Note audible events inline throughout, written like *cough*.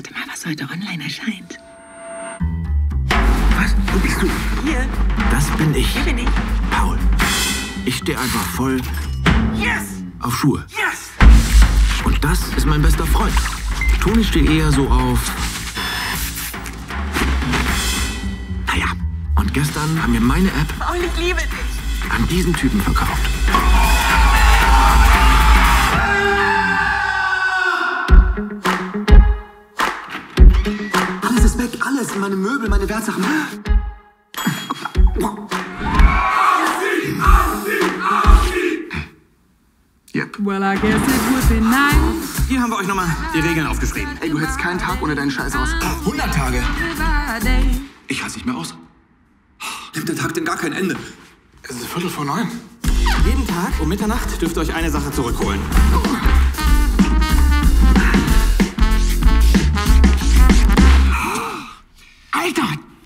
das heute online erscheint. Was? Wo bist du? Hier, Das bin ich. hier bin ich. Paul. Ich stehe einfach voll Yes! auf Schuhe. Yes! Und das ist mein bester Freund. Toni steht eher so auf. Naja. Und gestern haben wir meine App Paul, ich liebe dich. an diesen Typen verkauft. Alles weg, alles. Meine Möbel, meine Wertsachen. Yep. Well, I guess it would be nice Hier haben wir euch nochmal die Regeln aufgeschrieben. Ey, du hältst keinen Tag ohne deinen Scheiß aus. 100 Tage. Ich halte nicht mehr aus. Nimmt der Tag denn gar kein Ende? Es ist Viertel vor neun. Jeden Tag um Mitternacht dürft ihr euch eine Sache zurückholen. Alter,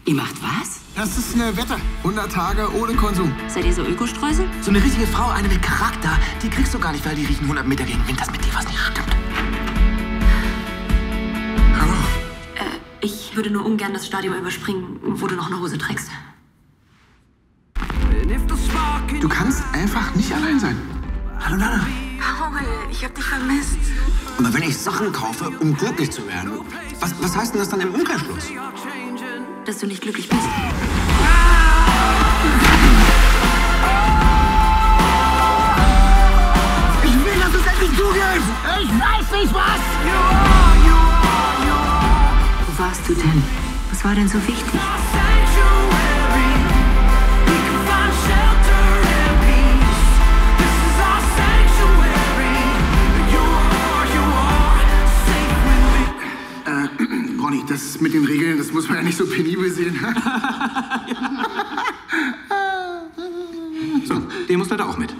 ihr macht was? Das ist eine Wette. 100 Tage ohne Konsum. Seid ihr so Ökostreusel? So eine richtige Frau, eine mit Charakter, die kriegst du gar nicht, weil die riechen 100 Meter gegen Wind, dass mit dir was nicht stimmt. Hallo. Ich würde nur ungern das Stadium überspringen, wo du noch eine Hose trägst. Du kannst einfach nicht allein sein. Hallo Nana. Paul, ich hab dich vermisst. Aber wenn ich Sachen kaufe, um glücklich zu werden, was, was heißt denn das dann im Umkehrschluss? Dass du nicht glücklich bist. Ich will, dass es endlich zugibst! Ich weiß nicht was! Wo warst du denn? Was war denn so wichtig? Das mit den Regeln, das muss man ja nicht so penibel sehen. *laughs* *laughs* So, der muss leider auch mit.